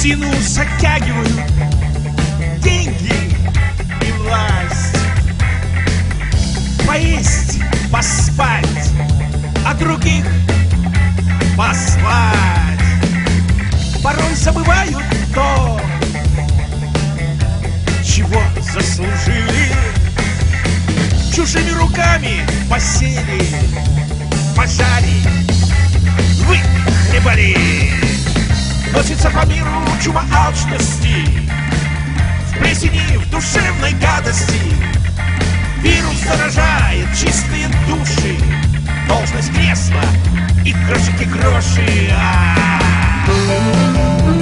спину затягивают деньги и власть. Поесть, поспать, а других послать. Порой забывают то, чего заслужили. Чужими руками посели, пожали, выхлебали. Носится по миру чума алчности, В плесени, в душевной гадости. Вирус заражает чистые души, Должность кресла и грошики-гроши. Алчные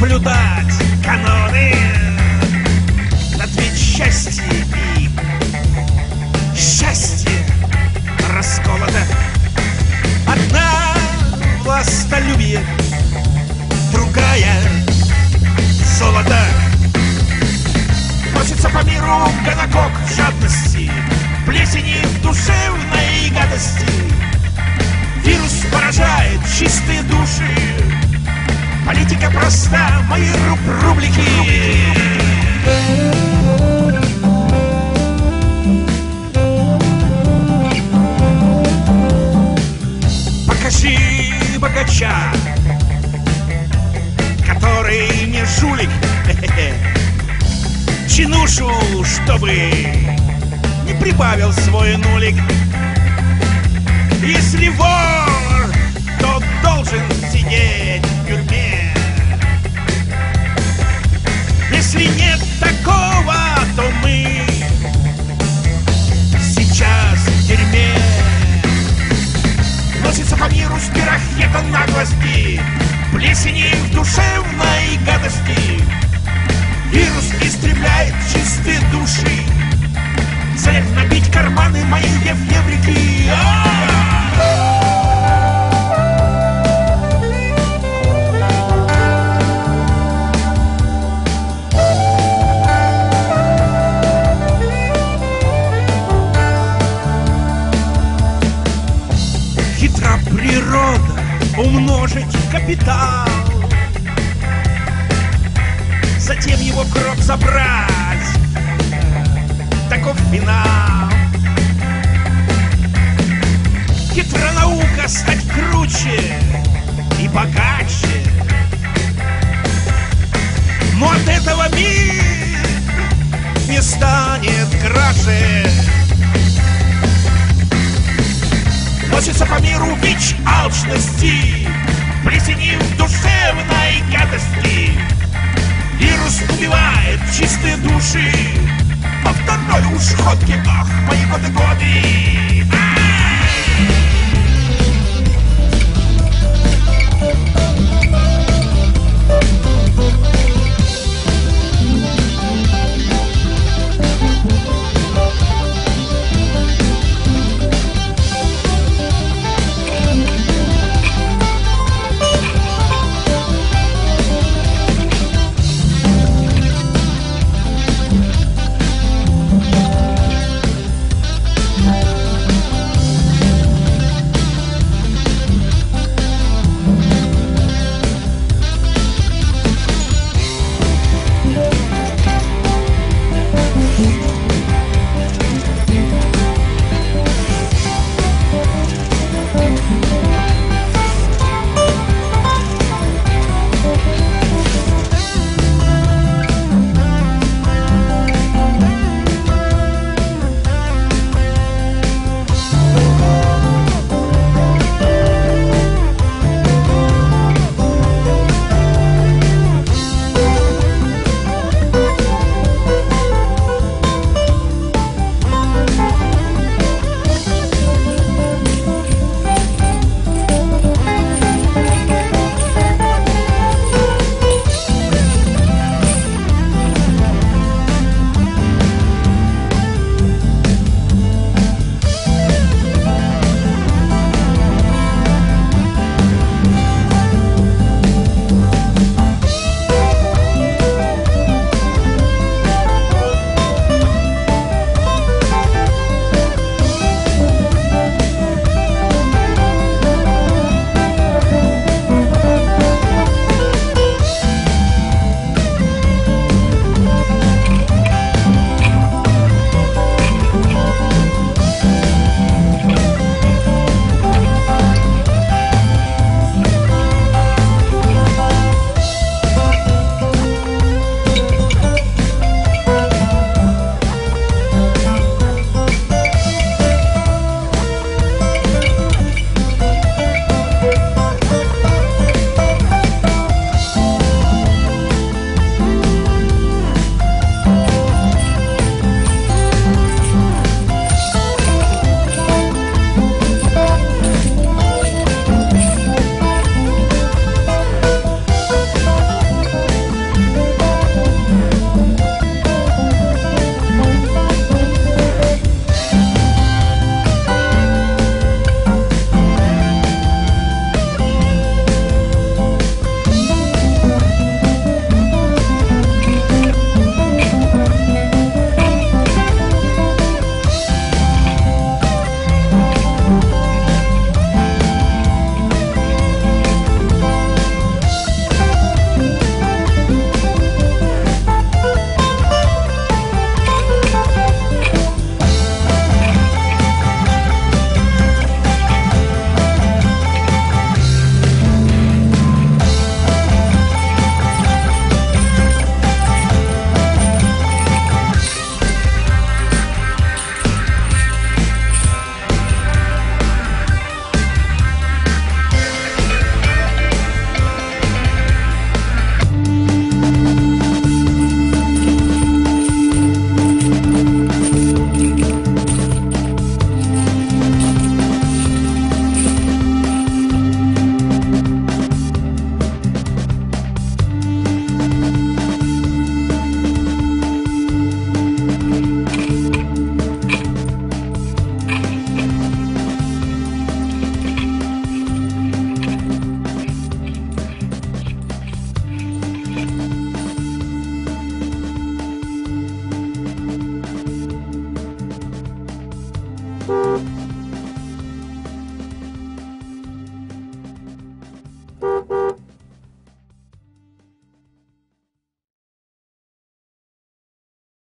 соблюдать каноны на две части и счастье расколото. Одна властолюбие, другая золото. Носится по миру гонокок жадности, плесени в душевной гадости. Вирус поражает чистые души. Политика проста, мои руб рублики. Покажи богача, который не жулик. Чинушу, чтобы не прибавил свой нулик. Если вор, то должен сидеть в тюрьме. Если нет такого, то мы сейчас в тюрьме. Носится по миру с пирохета наглости, плесени в душевной гадости. Вирус истребляет чистые души, цель набить карманы моей еврики. Хитра умножить капитал. Затем его в гроб забрать. Таков финал. Хитра наука стать круче и богаче. Но от этого мир не станет краше Носится по миру бич алчности Плесени в душевной гадости. Вирус убивает чистые души. По второй уж ходке, ах, мои годы-годы